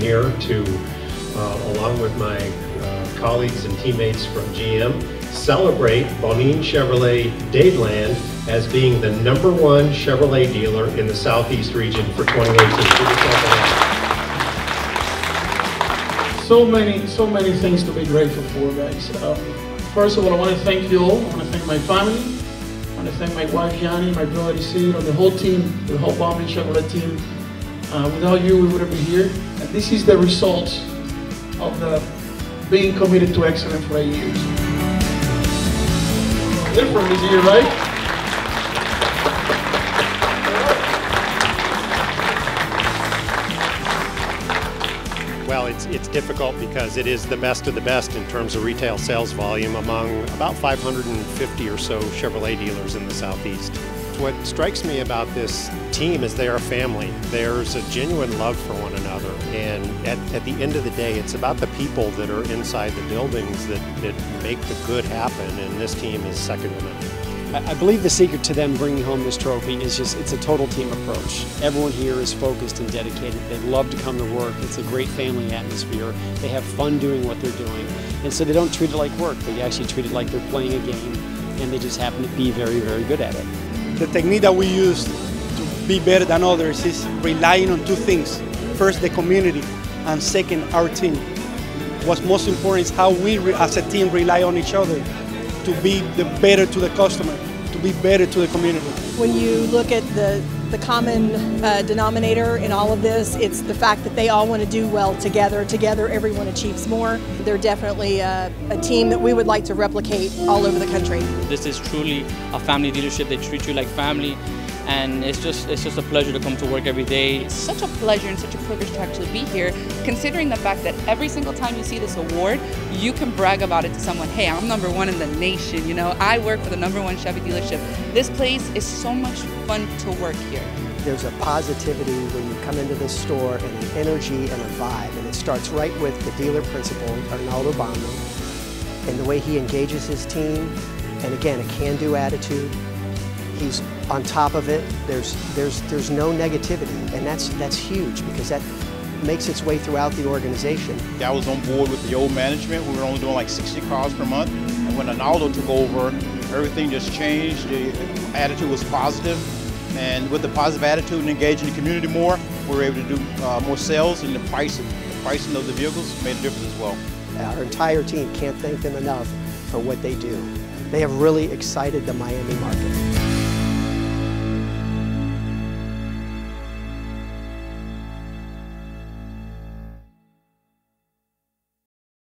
here to, uh, along with my uh, colleagues and teammates from GM, celebrate Bomnin Chevrolet Dadeland as being the number one Chevrolet dealer in the Southeast region for 2018. Give yourself a hand. So many, so many things to be grateful for, guys. Um, first of all, I want to thank you all. I want to thank my family. I want to thank my wife, Yanni, my brother, Isidro, the whole team, the whole Bomnin Chevrolet team. Uh, without you, we wouldn't be here. This is the result of the being committed to excellence for eight years. Different this year, right? Well, it's, it's difficult because it is the best of the best in terms of retail sales volume among about 550 or so Chevrolet dealers in the Southeast. What strikes me about this team is they are family. There's a genuine love for one another. And at, at the end of the day, it's about the people that are inside the buildings that, that make the good happen. And this team is second to none. I believe the secret to them bringing home this trophy is just it's a total team approach. Everyone here is focused and dedicated. They love to come to work. It's a great family atmosphere. They have fun doing what they're doing. And so they don't treat it like work. They actually treat it like they're playing a game and they just happen to be very, very good at it. The technique that we use to be better than others is relying on two things. First, the community, and second, our team. What's most important is how we, as a team, rely on each other to be the better to the customer, to be better to the community. When you look at the, the common uh, denominator in all of this, it's the fact that they all want to do well together. Together, everyone achieves more. They're definitely a, a team that we would like to replicate all over the country. This is truly a family dealership. They treat you like family and it's just it's just a pleasure to come to work every day. It's such a pleasure and such a privilege to actually be here, considering the fact that every single time you see this award, you can brag about it to someone. Hey, I'm number one in the nation. You know, I work for the number one Chevy dealership. This place is so much fun to work here. There's a positivity when you come into this store and an energy and a vibe, and it starts right with the dealer principal, Arnaldo Bando, and the way he engages his team, and again, a can-do attitude, He's on top of it. There's, there's, there's no negativity, and that's, that's huge because that makes its way throughout the organization. I was on board with the old management. We were only doing like 60 cars per month. And when Arnaldo took over, everything just changed. The attitude was positive. And with the positive attitude and engaging the community more, we were able to do uh, more sales and the pricing. The pricing of the vehicles made a difference as well. Our entire team can't thank them enough for what they do. They have really excited the Miami market.